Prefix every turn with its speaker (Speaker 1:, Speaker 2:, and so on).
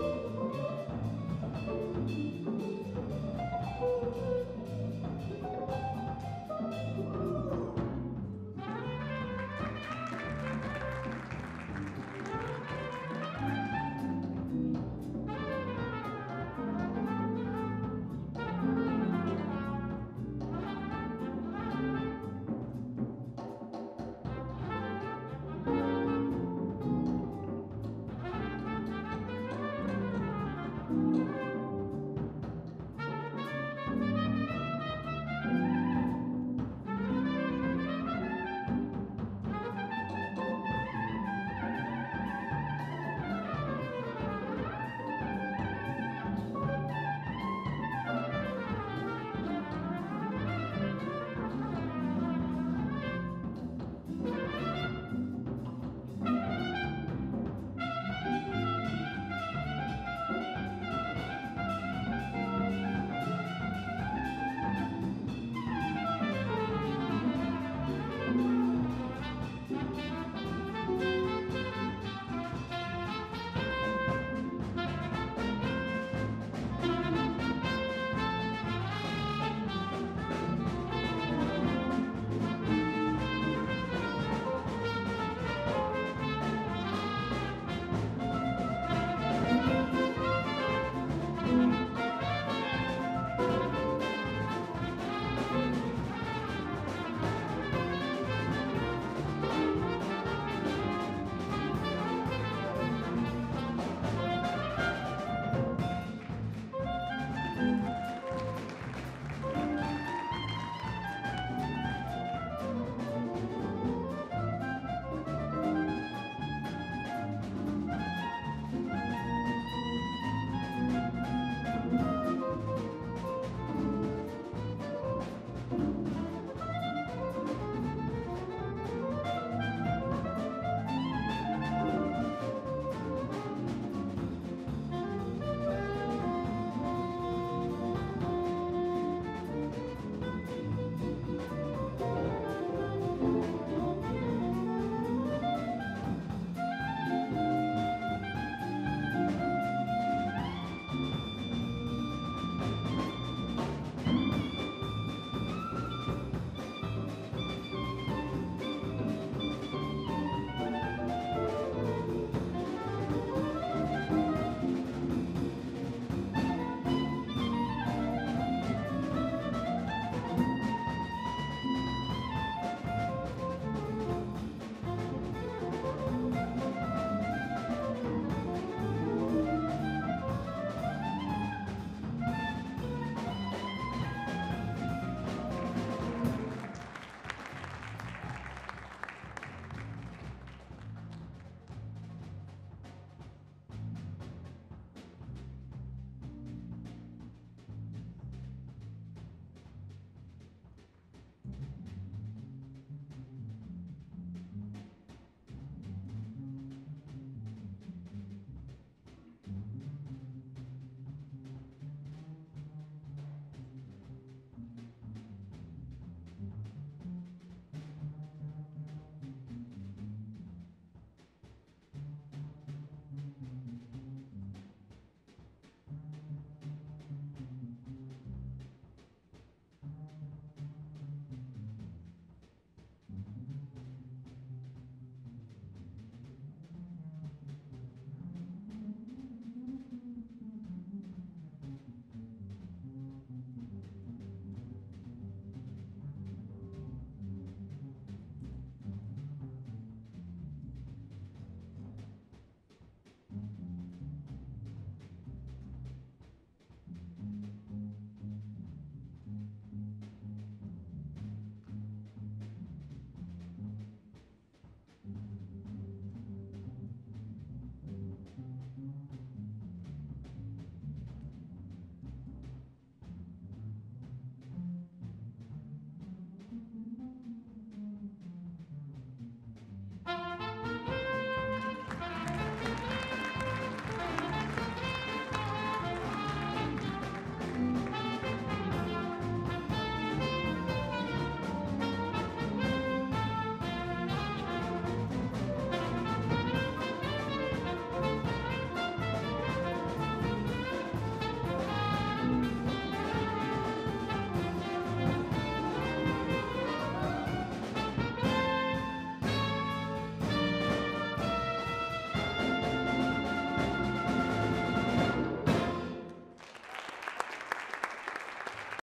Speaker 1: Lord.